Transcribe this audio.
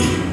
you